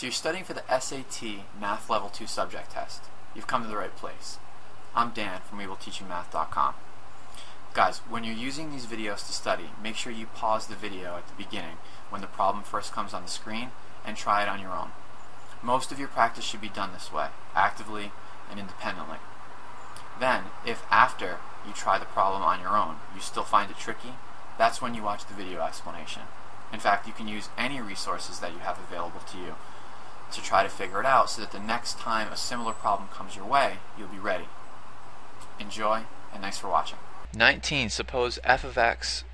So you're studying for the SAT Math Level 2 subject test. You've come to the right place. I'm Dan from WeWillTeachYouMath.com. Guys, when you're using these videos to study, make sure you pause the video at the beginning when the problem first comes on the screen and try it on your own. Most of your practice should be done this way, actively and independently. Then, if after you try the problem on your own, you still find it tricky, that's when you watch the video explanation. In fact, you can use any resources that you have available to you to try to figure it out so that the next time a similar problem comes your way, you'll be ready. Enjoy, and thanks for watching. 19. Suppose f of x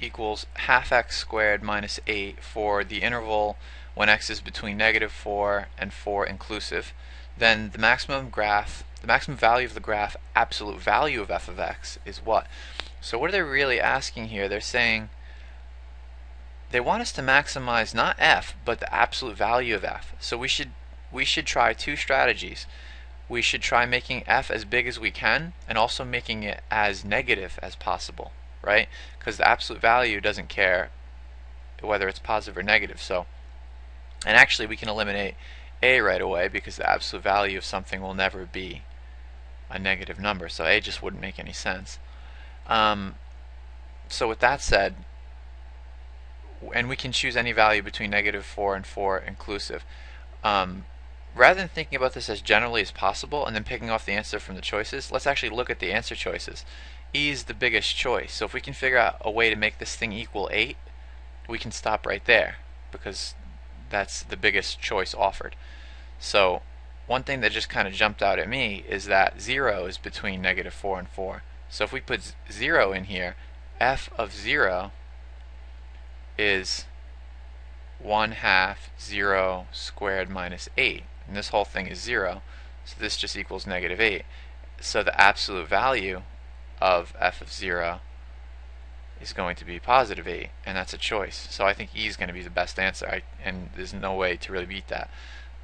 equals half x squared minus 8 for the interval when x is between negative 4 and 4 inclusive. Then the maximum graph, the maximum value of the graph, absolute value of f of x is what? So what are they really asking here? They're saying they want us to maximize not f, but the absolute value of f. So we should we should try two strategies. We should try making f as big as we can and also making it as negative as possible, right? Because the absolute value doesn't care whether it's positive or negative. So and actually we can eliminate a right away because the absolute value of something will never be a negative number. So a just wouldn't make any sense. Um, so with that said, and we can choose any value between negative 4 and 4 inclusive. Um, rather than thinking about this as generally as possible and then picking off the answer from the choices, let's actually look at the answer choices. E is the biggest choice, so if we can figure out a way to make this thing equal 8, we can stop right there because that's the biggest choice offered. So one thing that just kind of jumped out at me is that 0 is between negative 4 and 4. So if we put 0 in here, f of 0 is 1 half 0 squared minus 8. And this whole thing is 0, so this just equals negative 8. So the absolute value of f of 0 is going to be positive 8, and that's a choice. So I think E is going to be the best answer, I, and there's no way to really beat that.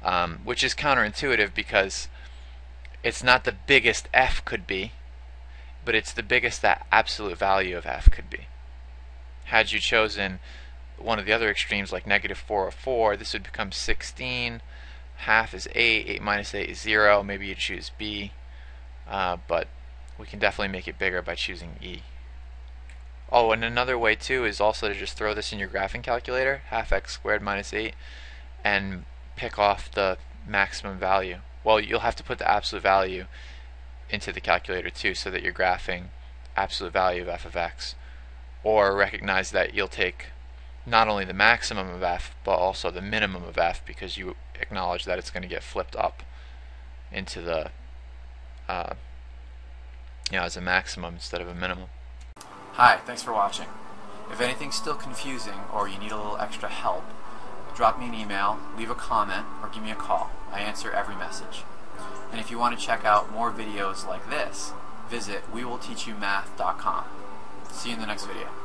Um, which is counterintuitive because it's not the biggest f could be, but it's the biggest that absolute value of f could be. Had you chosen one of the other extremes like negative 4 or 4, this would become 16. Half is 8, 8 minus 8 is 0. Maybe you choose B, uh, but we can definitely make it bigger by choosing E. Oh, and another way too is also to just throw this in your graphing calculator, half x squared minus 8, and pick off the maximum value. Well, you'll have to put the absolute value into the calculator too so that you're graphing absolute value of f of x. Or recognize that you'll take not only the maximum of f, but also the minimum of f because you acknowledge that it's going to get flipped up into the, uh, you know, as a maximum instead of a minimum. Hi, thanks for watching. If anything's still confusing or you need a little extra help, drop me an email, leave a comment, or give me a call. I answer every message. And if you want to check out more videos like this, visit WeWillTeachYouMath.com. See you in the next video.